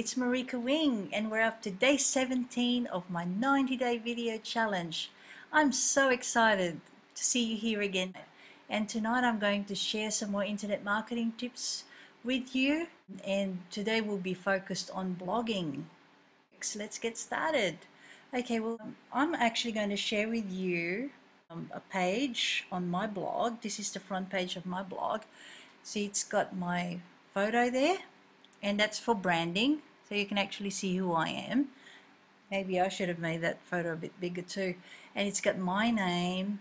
it's Maricar Wing and we're up to day 17 of my 90 day video challenge. I'm so excited to see you here again and tonight I'm going to share some more internet marketing tips with you and today we'll be focused on blogging. So let's get started. Okay, well I'm actually going to share with you um, a page on my blog. This is the front page of my blog. See it's got my photo there and that's for branding so you can actually see who I am. Maybe I should have made that photo a bit bigger too. And it's got my name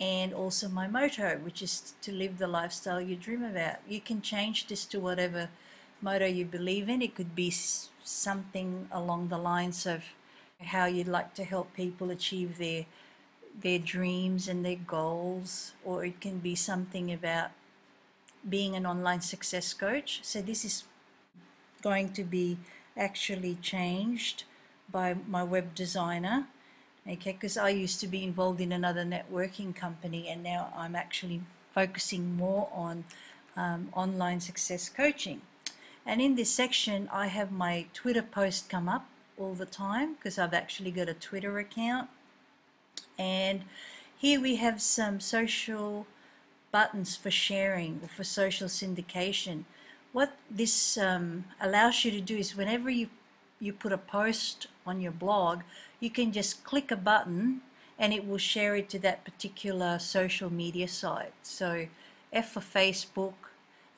and also my motto which is to live the lifestyle you dream about. You can change this to whatever motto you believe in. It could be something along the lines of how you'd like to help people achieve their their dreams and their goals or it can be something about being an online success coach. So this is going to be actually changed by my web designer okay because I used to be involved in another networking company and now I'm actually focusing more on um, online success coaching. And in this section I have my Twitter post come up all the time because I've actually got a Twitter account. And here we have some social buttons for sharing or for social syndication what this um, allows you to do is whenever you you put a post on your blog you can just click a button and it will share it to that particular social media site. So F for Facebook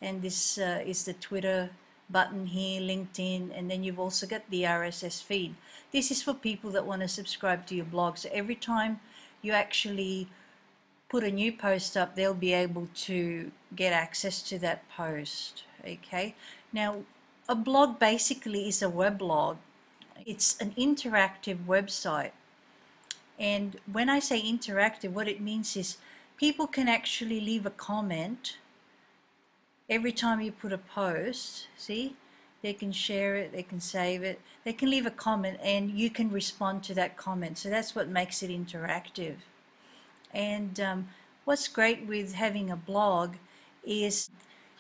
and this uh, is the Twitter button here LinkedIn and then you've also got the RSS feed. This is for people that want to subscribe to your blog. So every time you actually put a new post up they'll be able to get access to that post okay? Now a blog basically is a weblog it's an interactive website. And when I say interactive what it means is people can actually leave a comment every time you put a post see? They can share it they can save it. They can leave a comment and you can respond to that comment. So that's what makes it interactive. And um, what's great with having a blog is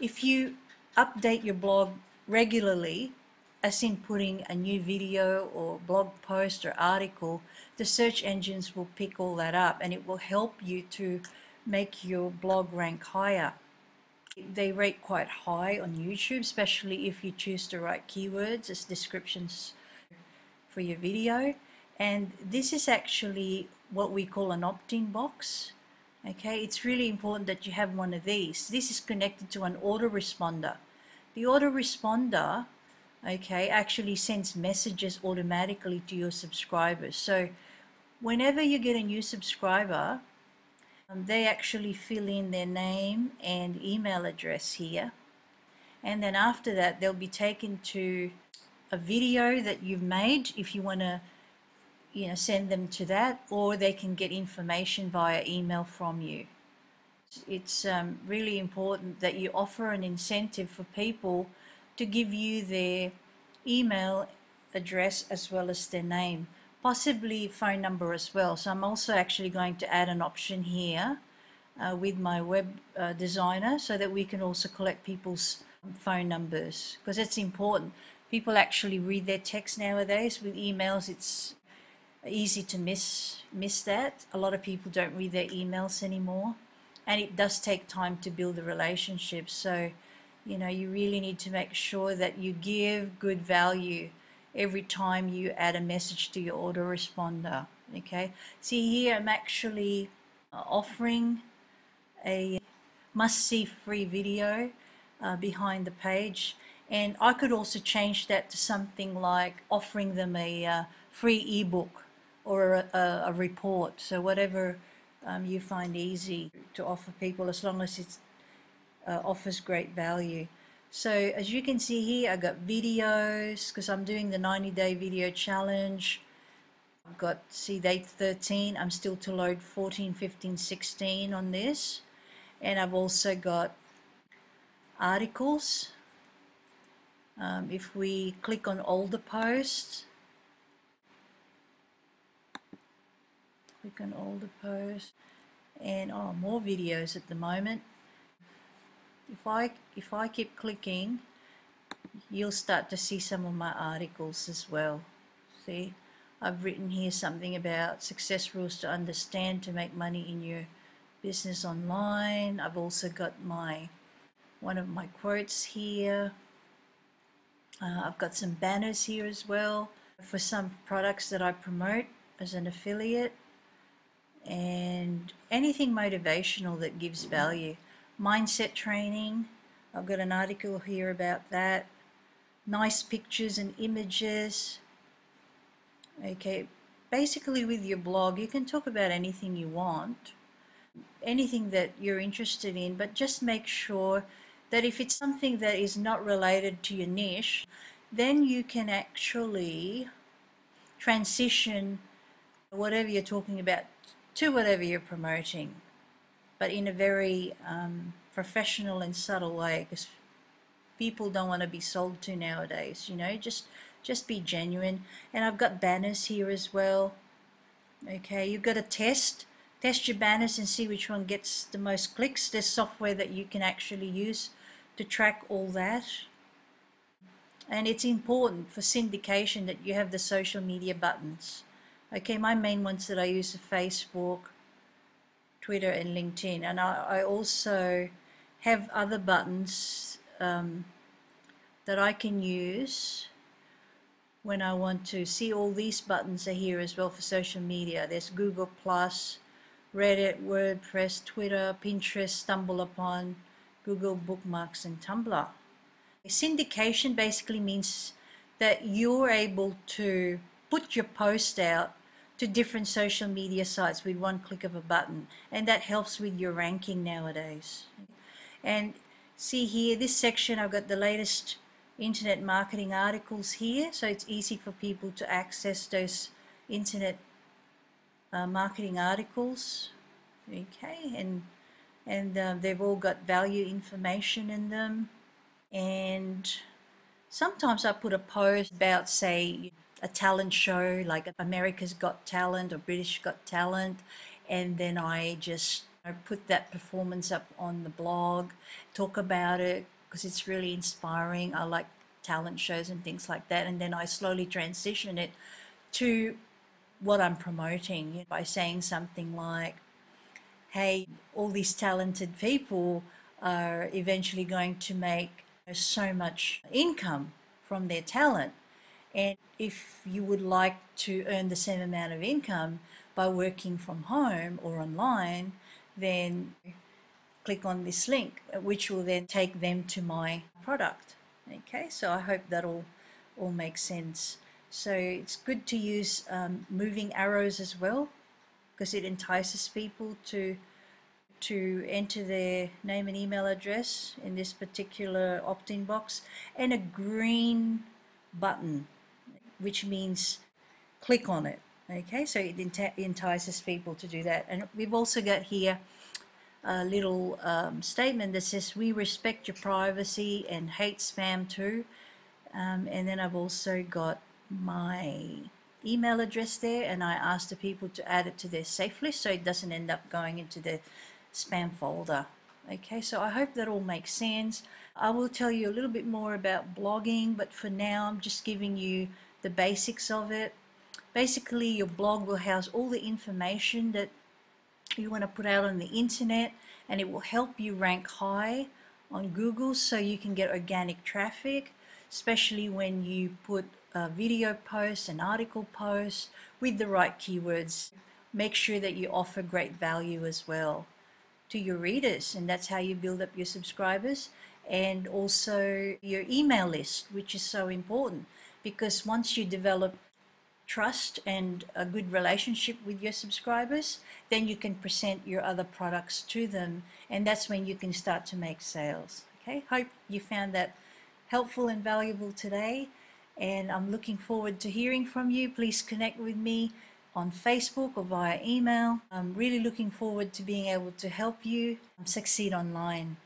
if you update your blog regularly, as in putting a new video or blog post or article, the search engines will pick all that up and it will help you to make your blog rank higher. They rate quite high on YouTube, especially if you choose the right keywords as descriptions for your video. And this is actually what we call an opt-in box. Okay, it's really important that you have one of these. This is connected to an autoresponder. The autoresponder, okay, actually sends messages automatically to your subscribers. So whenever you get a new subscriber, um, they actually fill in their name and email address here. And then after that, they'll be taken to a video that you've made if you want to you know, send them to that, or they can get information via email from you. It's um, really important that you offer an incentive for people to give you their email address as well as their name, possibly phone number as well. So I'm also actually going to add an option here uh, with my web uh, designer so that we can also collect people's phone numbers because it's important. People actually read their text nowadays with emails. It's easy to miss miss that. A lot of people don't read their emails anymore, and it does take time to build a relationship. So, you know, you really need to make sure that you give good value every time you add a message to your autoresponder. Okay, see here I'm actually uh, offering a must-see free video uh, behind the page and I could also change that to something like offering them a uh, free ebook or a, a report. So whatever um, you find easy to offer people as long as it uh, offers great value. So as you can see here, I've got videos because I'm doing the 90 day video challenge. I've got, see date 13, I'm still to load 14, 15, 16 on this. And I've also got articles. Um, if we click on all the posts, click on older post and oh more videos at the moment if I if I keep clicking you'll start to see some of my articles as well. See, I've written here something about success rules to understand to make money in your business online. I've also got my one of my quotes here. Uh, I've got some banners here as well for some products that I promote as an affiliate and anything motivational that gives value. Mindset training, I've got an article here about that. Nice pictures and images. Okay, basically with your blog, you can talk about anything you want, anything that you're interested in, but just make sure that if it's something that is not related to your niche, then you can actually transition whatever you're talking about to whatever you're promoting, but in a very um, professional and subtle way because people don't want to be sold to nowadays, you know, just just be genuine. And I've got banners here as well. Okay, you've got to test test your banners and see which one gets the most clicks. There's software that you can actually use to track all that. And it's important for syndication that you have the social media buttons. Okay, my main ones that I use are Facebook, Twitter, and LinkedIn. And I, I also have other buttons um, that I can use when I want to see all these buttons are here as well for social media. There's Google Plus, Reddit, WordPress, Twitter, Pinterest, StumbleUpon, Google Bookmarks, and Tumblr. Syndication basically means that you're able to put your post out to different social media sites with one click of a button and that helps with your ranking nowadays. And see here, this section I've got the latest internet marketing articles here so it's easy for people to access those internet uh, marketing articles okay and and uh, they've all got value information in them and sometimes I put a post about say a talent show like America's Got Talent or British Got Talent. And then I just I put that performance up on the blog talk about it because it's really inspiring. I like talent shows and things like that. And then I slowly transition it to what I'm promoting by saying something like hey all these talented people are eventually going to make so much income from their talent. And if you would like to earn the same amount of income by working from home or online, then click on this link, which will then take them to my product. Okay, so I hope that all, all makes sense. So it's good to use um, moving arrows as well because it entices people to to enter their name and email address in this particular opt-in box and a green button which means click on it okay so it entices people to do that and we've also got here a little um, statement that says we respect your privacy and hate spam too um, and then I've also got my email address there and I asked the people to add it to their safe list so it doesn't end up going into the spam folder. Okay, so I hope that all makes sense. I will tell you a little bit more about blogging, but for now I'm just giving you the basics of it. Basically, your blog will house all the information that you want to put out on the internet and it will help you rank high on Google so you can get organic traffic, especially when you put a video posts and article posts with the right keywords. Make sure that you offer great value as well to your readers and that's how you build up your subscribers and also your email list which is so important because once you develop trust and a good relationship with your subscribers then you can present your other products to them and that's when you can start to make sales okay hope you found that helpful and valuable today and I'm looking forward to hearing from you please connect with me on Facebook or via email. I'm really looking forward to being able to help you um, succeed online.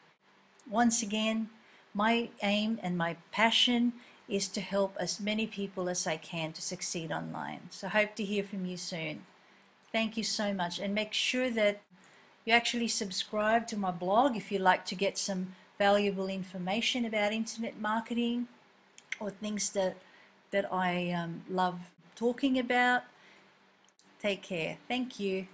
Once again, my aim and my passion is to help as many people as I can to succeed online. So hope to hear from you soon. Thank you so much and make sure that you actually subscribe to my blog if you'd like to get some valuable information about internet marketing or things that that I um, love talking about. Take care. Thank you.